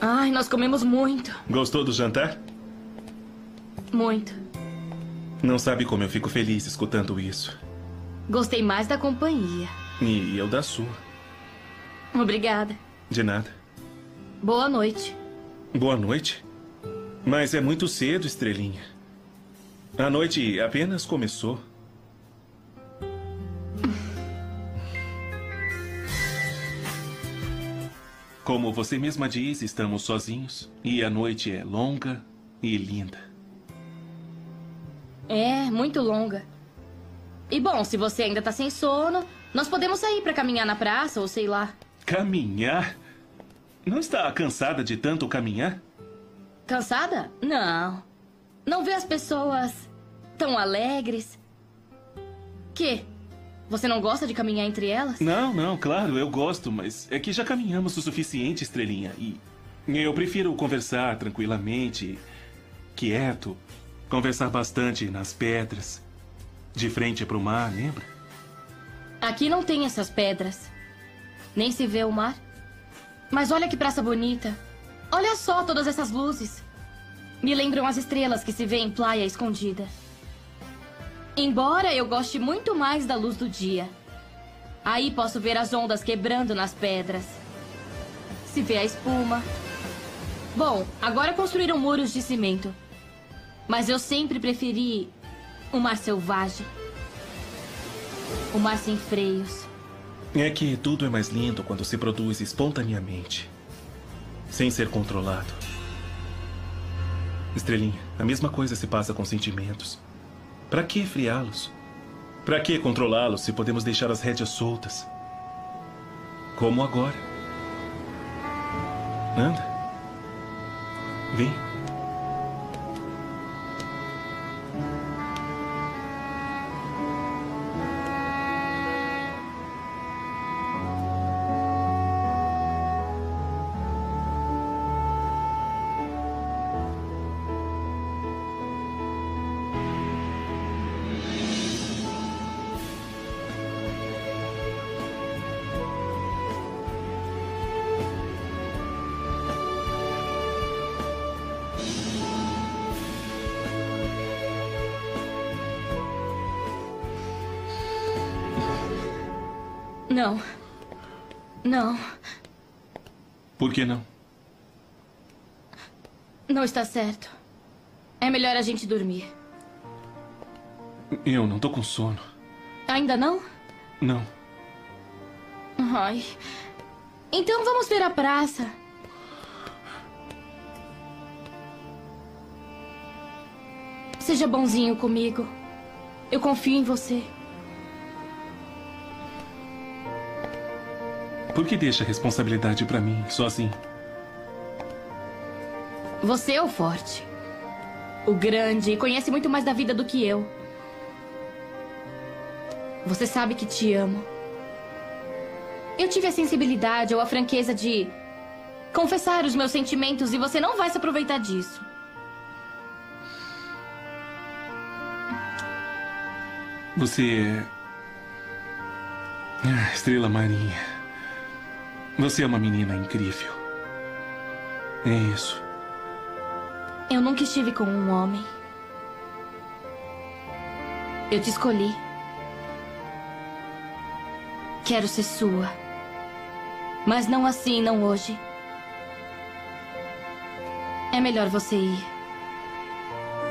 Ai, nós comemos muito. Gostou do jantar? Muito. Não sabe como eu fico feliz escutando isso. Gostei mais da companhia. E eu da sua. Obrigada. De nada. Boa noite. Boa noite. Mas é muito cedo, estrelinha. A noite apenas começou. Como você mesma diz, estamos sozinhos e a noite é longa e linda. É, muito longa. E bom, se você ainda tá sem sono, nós podemos sair pra caminhar na praça ou sei lá. Caminhar? Não está cansada de tanto caminhar? Cansada? Não. Não vê as pessoas tão alegres? Que? Você não gosta de caminhar entre elas? Não, não, claro, eu gosto, mas é que já caminhamos o suficiente, estrelinha. E eu prefiro conversar tranquilamente, quieto, conversar bastante nas pedras, de frente para o mar, lembra? Aqui não tem essas pedras. Nem se vê o mar. Mas olha que praça bonita. Olha só todas essas luzes. Me lembram as estrelas que se vê em Playa Escondida. Embora eu goste muito mais da luz do dia. Aí posso ver as ondas quebrando nas pedras. Se vê a espuma. Bom, agora construíram muros de cimento. Mas eu sempre preferi o mar selvagem. O mar sem freios. É que tudo é mais lindo quando se produz espontaneamente. Sem ser controlado. Estrelinha, a mesma coisa se passa com sentimentos. Para que friá-los? Para que controlá-los se podemos deixar as rédeas soltas? Como agora. Anda. Vem. Não. Não. Por que não? Não está certo. É melhor a gente dormir. Eu não tô com sono. Ainda não? Não. Ai. Então vamos ver a praça. Seja bonzinho comigo. Eu confio em você. Por que deixa a responsabilidade para mim, sozinho? Você é o forte. O grande e conhece muito mais da vida do que eu. Você sabe que te amo. Eu tive a sensibilidade ou a franqueza de confessar os meus sentimentos e você não vai se aproveitar disso. Você é. Ah, Estrela Marinha. Você é uma menina incrível. É isso. Eu nunca estive com um homem. Eu te escolhi. Quero ser sua. Mas não assim, não hoje. É melhor você ir.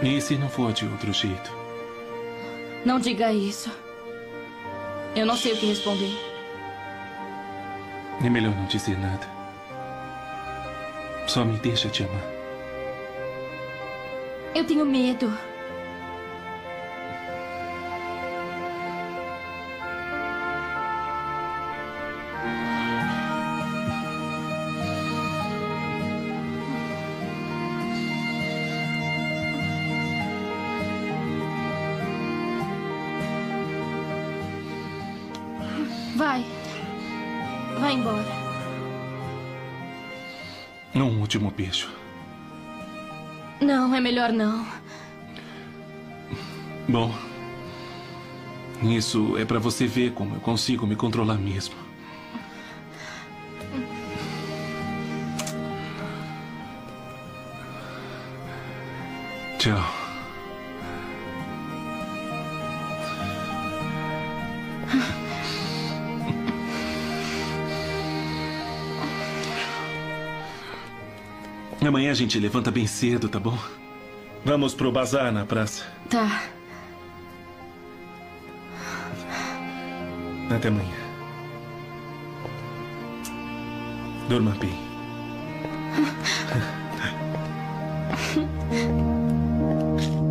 E se não for de outro jeito? Não diga isso. Eu não sei o que responder. É melhor não dizer nada. Só me deixa te amar. Eu tenho medo. Vai. Vá embora. Num último beijo. Não, é melhor não. Bom, isso é para você ver como eu consigo me controlar mesmo. Tchau. Amanhã a gente levanta bem cedo, tá bom? Vamos pro bazar na praça. Tá. Até amanhã. Durma bem.